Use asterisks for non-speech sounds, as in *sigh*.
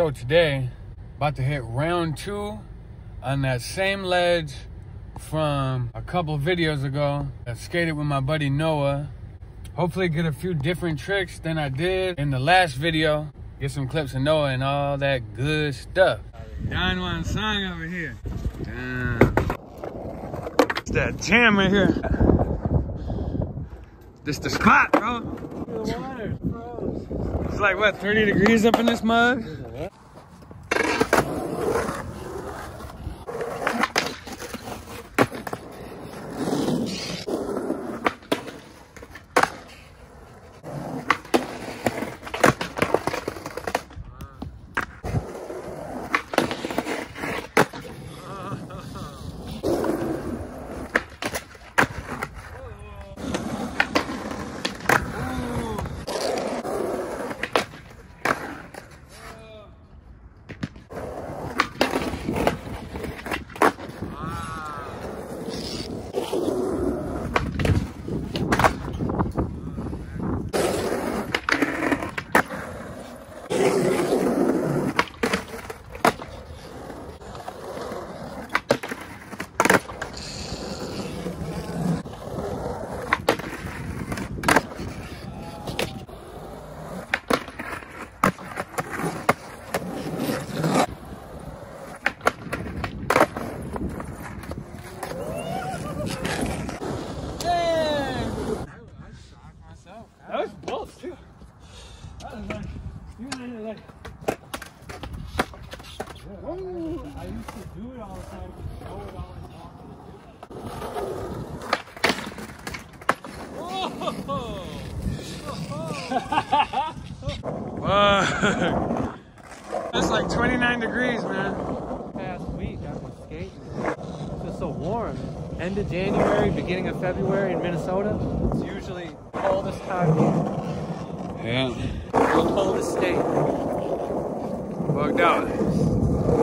So today, about to hit round two on that same ledge from a couple videos ago. I skated with my buddy Noah. Hopefully get a few different tricks than I did in the last video. Get some clips of Noah and all that good stuff. Don Juan song over here. Damn. It's that jam right here. This the spot, bro. It's like what, 30 degrees up in this mug? That like, you were like. Ooh, I used to do it all the time. Show it all Whoa. *laughs* It's like 29 degrees, man. Past week I was skating. It's just so warm. End of January, beginning of February in Minnesota. It's usually coldest time coldest state. Bugged out.